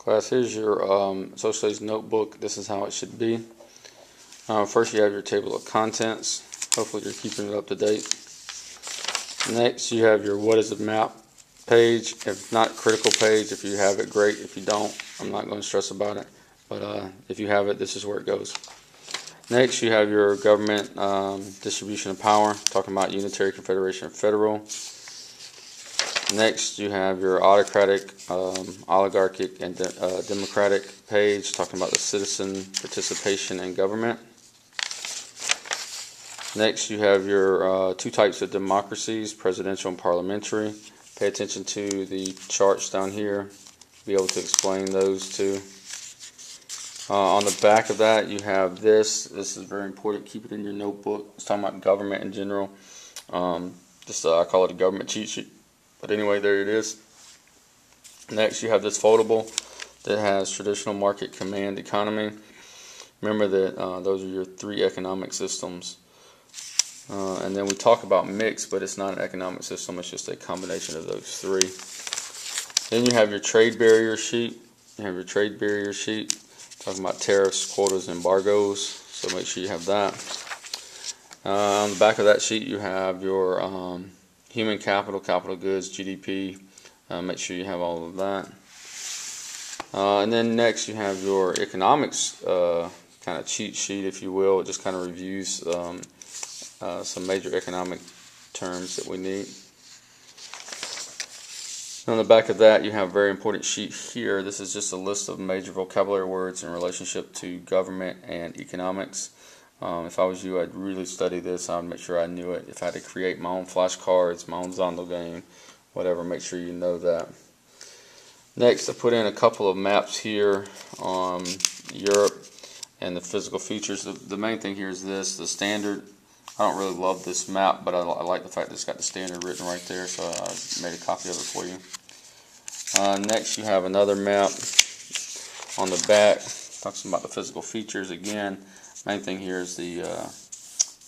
Class, here's your um, social studies notebook. This is how it should be. Uh, first, you have your table of contents. Hopefully, you're keeping it up to date. Next, you have your what is a map page. If not critical page, if you have it, great. If you don't, I'm not going to stress about it. But uh, if you have it, this is where it goes. Next, you have your government um, distribution of power, talking about unitary, confederation, federal. Next, you have your autocratic, um, oligarchic, and de uh, democratic page, talking about the citizen participation in government. Next, you have your uh, two types of democracies, presidential and parliamentary. Pay attention to the charts down here, be able to explain those two. Uh, on the back of that, you have this. This is very important. Keep it in your notebook. It's talking about government in general. Um, just uh, I call it a government cheat sheet. But anyway, there it is. Next, you have this foldable that has traditional market command economy. Remember that uh, those are your three economic systems. Uh, and then we talk about mix, but it's not an economic system, it's just a combination of those three. Then you have your trade barrier sheet. You have your trade barrier sheet talking about tariffs, quotas, embargoes. So make sure you have that. Uh, on the back of that sheet, you have your um, human capital, capital goods, GDP. Uh, make sure you have all of that. Uh, and then next you have your economics uh, kind of cheat sheet, if you will. It just kind of reviews um, uh, some major economic terms that we need. On the back of that, you have a very important sheet here. This is just a list of major vocabulary words in relationship to government and economics. Um, if I was you, I'd really study this. I'd make sure I knew it. If I had to create my own flashcards, my own Zondo game, whatever, make sure you know that. Next, I put in a couple of maps here on Europe and the physical features. The, the main thing here is this, the standard. I don't really love this map, but I, I like the fact that it's got the standard written right there, so I made a copy of it for you. Uh, next, you have another map on the back. Talks about the physical features again. Main thing here is the uh,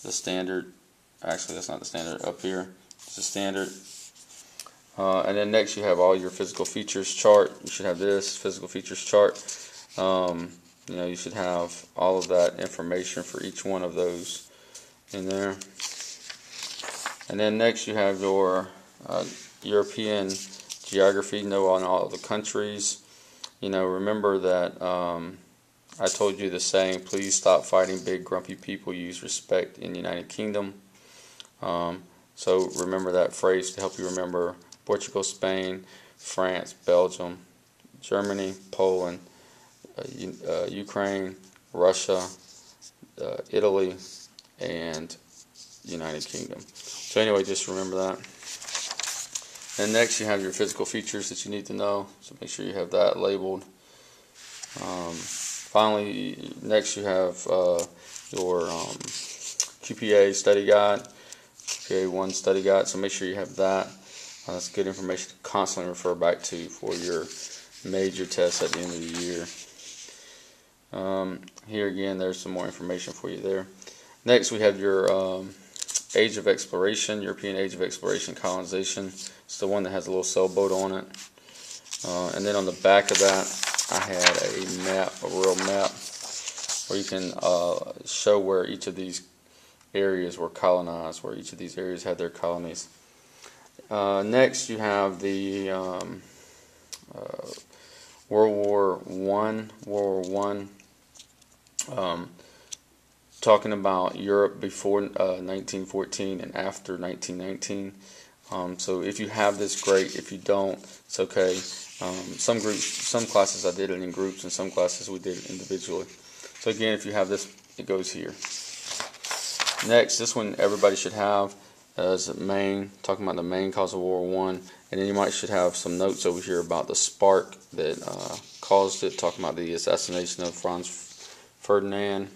the standard. Actually, that's not the standard up here. It's the standard. Uh, and then next you have all your physical features chart. You should have this physical features chart. Um, you know, you should have all of that information for each one of those in there. And then next you have your uh, European geography, know on all the countries. You know, remember that um, I told you the saying, please stop fighting big grumpy people, use respect in the United Kingdom. Um, so remember that phrase to help you remember Portugal, Spain, France, Belgium, Germany, Poland, uh, uh, Ukraine, Russia, uh, Italy, and United Kingdom. So anyway, just remember that. And next you have your physical features that you need to know. So make sure you have that labeled. Um, Finally, next you have uh, your um, QPA study guide, QPA 1 study guide, so make sure you have that. Uh, that's good information to constantly refer back to for your major tests at the end of the year. Um, here again, there's some more information for you there. Next, we have your um, Age of Exploration, European Age of Exploration Colonization. It's the one that has a little sailboat on it. Uh, and then on the back of that, I had a map, a real map, where you can uh, show where each of these areas were colonized, where each of these areas had their colonies. Uh, next, you have the um, uh, World War One, World War One, um, talking about Europe before 1914 uh, and after 1919. Um, so if you have this, great. If you don't, it's okay. Um, some groups, some classes I did it in groups, and some classes we did it individually. So again, if you have this, it goes here. Next, this one everybody should have as main, talking about the main cause of World War One, and then you might should have some notes over here about the spark that uh, caused it, talking about the assassination of Franz Ferdinand.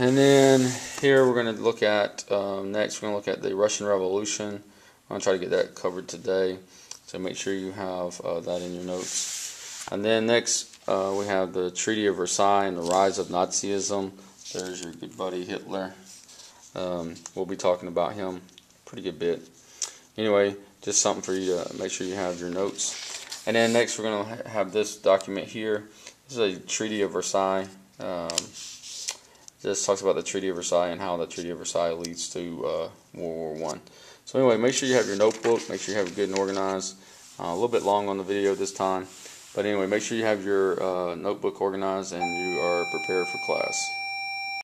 And then here we're going to look at, um, next we're going to look at the Russian Revolution. I'm going to try to get that covered today. So make sure you have uh, that in your notes. And then next uh, we have the Treaty of Versailles and the rise of Nazism. There's your good buddy Hitler. Um, we'll be talking about him pretty good bit. Anyway, just something for you to make sure you have your notes. And then next we're going to have this document here. This is a Treaty of Versailles. Um, this talks about the Treaty of Versailles and how the Treaty of Versailles leads to uh, World War One. So anyway, make sure you have your notebook. Make sure you have it good and organized. Uh, a little bit long on the video this time. But anyway, make sure you have your uh, notebook organized and you are prepared for class.